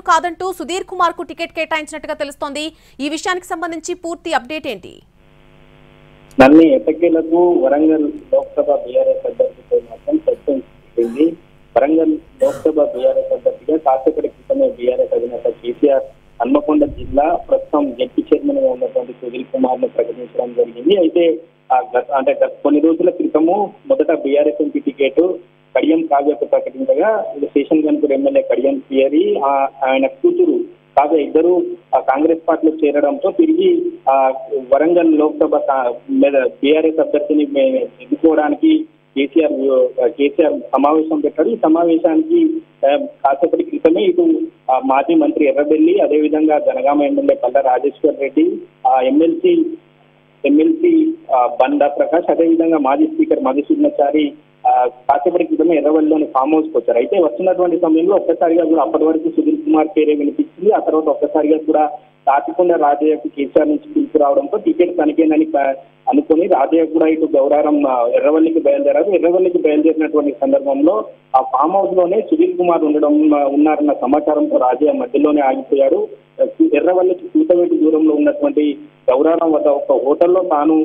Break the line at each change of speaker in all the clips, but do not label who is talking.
Seat కాదంటూ Sudheer కుమార్కు ticket కేటాయించినట్టుగా తెలుస్తోంది. ఈ విషయానికి సంబంధించి పూర్తి అప్డేట్ ఏంటి?
నన్ను ఎటకేలకు వరంగల్ లోక్సభ బీఆర్ఎస్ అభ్యర్థితో మాత్రం చర్చించింది వరంగల్ లోక్సభ బీఆర్ఎస్ అభ్యర్థిగా కాసేపటి క్రితమే బీఆర్ఎస్ అధినేత కేసీఆర్ హన్మకొండ జిల్లా ప్రస్తుతం జడ్పీ చైర్మన్గా ఉన్నటువంటి సుధీర్ కుమార్ను ప్రకటించడం జరిగింది. అయితే అంటే గత కొన్ని రోజుల క్రితము మొదట బీఆర్ఎస్ ఎంపీ టికెట్ కడియం కావ్యకు ప్రకటించగా శేషన్ గన్పూర్ ఎమ్మెల్యే కడియం పియరి ఆయన కూతురు కాగా ఇద్దరు కాంగ్రెస్ పార్టీలో చేరడంతో తిరిగి ఆ వరంగల్ లోక్సభ మీద బీఆర్ఎస్ అభ్యర్థిని ఎన్నుకోవడానికి కేసీఆర్ కేసీఆర్ సమావేశం పెట్టాడు. ఈ సమావేశానికి కాసేపటి క్రితమే ఇటు మాజీ మంత్రి ఎర్రబెల్లి అదేవిధంగా జనగామ ఎమ్మెల్యే పల్ల రాజేశ్వర్ రెడ్డి ఆ ఎమ్మెల్సీ ఎమ్మెల్సీ బండా ప్రకాష్ అదేవిధంగా మాజీ స్పీకర్ మధుసూదనాచారి కాసేపటికి కాసేపటి క్రితమే ఎర్రవల్లిలోని ఫామ్ హౌస్కి వచ్చారు. అయితే వస్తున్నటువంటి సమయంలో ఒక్కసారిగా కూడా అప్పటి వరకు సుధీర్ కుమార్ పేరే వినిపించింది. ఆ తర్వాత ఒక్కసారిగా కూడా తాటికొండ రాజయ్యకు కేసీఆర్ నుంచి పిలుపు రావడంతో టికెట్ తనకేనని అనుకుని రాజయ్య కూడా ఇటు గౌరారం ఎర్రవల్లికి బయలుదేరారు. ఎర్రవల్లికి బయలుదేరినటువంటి సందర్భంలో ఆ ఫామ్ హౌస్లోనే సుధీర్ కుమార్ ఉండడం ఉన్నారన్న సమాచారంతో రాజయ్య మధ్యలోనే ఆగిపోయాడు ఎర్రవల్లికి కూతవేటి దూరంలో ఉన్నటువంటి గౌరారం వద్ద ఒక హోటల్లో తాను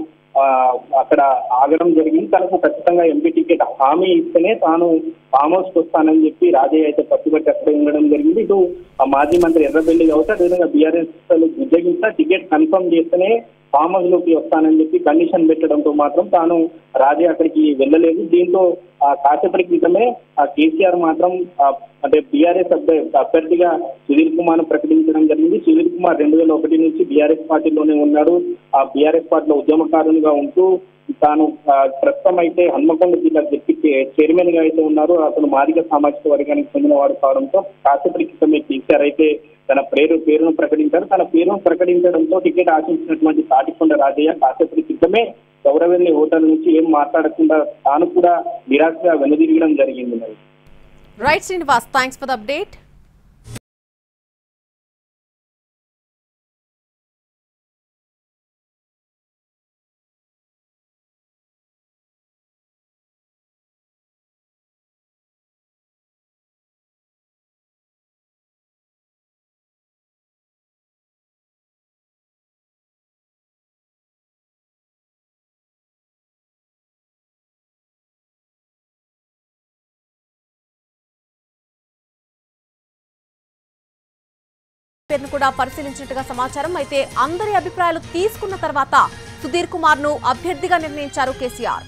అక్కడ ఆగడం జరిగింది. తనకు ఖచ్చితంగా ఎంపీ టికెట్ హామీ ఇస్తేనే తాను ఫామ్ హౌస్ వస్తానని చెప్పి రాజయ్య అయితే పట్టుబట్టి అక్కడే ఉండడం జరిగింది. ఇటు ఆ మాజీ మంత్రి ఎర్రబెల్లి కావచ్చు అదేవిధంగా బీఆర్ఎస్ బుజ్జగించా టికెట్ కన్ఫర్మ్ చేస్తేనే ఫామ్ హౌస్లోకి వస్తానని చెప్పి కండిషన్ పెట్టడంతో మాత్రం తాను రాజే అక్కడికి వెళ్ళలేదు. దీంతో ఆ కాసేపటి క్రితమే ఆ కేసీఆర్ మాత్రం అంటే బీఆర్ఎస్ అభ్యర్థిగా సుధీర్ కుమార్ ప్రకటించడం జరిగింది. సుధీర్ కుమార్ రెండు వేల ఒకటి నుంచి బీఆర్ఎస్ పార్టీలోనే ఉన్నాడు. ఆ బీఆర్ఎస్ పార్టీలో ఉద్యమకారునిగా ఉంటూ తాను ప్రస్తుతం అయితే హన్మకొండ జిల్లా జడ్పీ చైర్మన్గా అయితే ఉన్నారు. అతను మాదిగ సామాజిక వర్గానికి చెందిన వాడు కావడంతో కాసేపటి క్రితమే కేసీఆర్ అయితే తన పేరు పేరును ప్రకటించారు. తన పేరును ప్రకటించడంతో టికెట్ ఆశించినటువంటి తాటికొండ రాజయ్య కాసేపటి క్రితమే గౌరవెల్లి హోటల్ నుంచి ఏం మాట్లాడకుండా తాను కూడా నిరాశగా వెనుదిరగడం జరిగింది మరి.
Right Srinivas thanks for update పేరును కూడా పరిశీలించినట్టుగా సమాచారం. అయితే అందరి అభిప్రాయాలు తీసుకున్న తర్వాత సుధీర్ కుమార్ను అభ్యర్థిగా నిర్ణయించారు కేసీఆర్.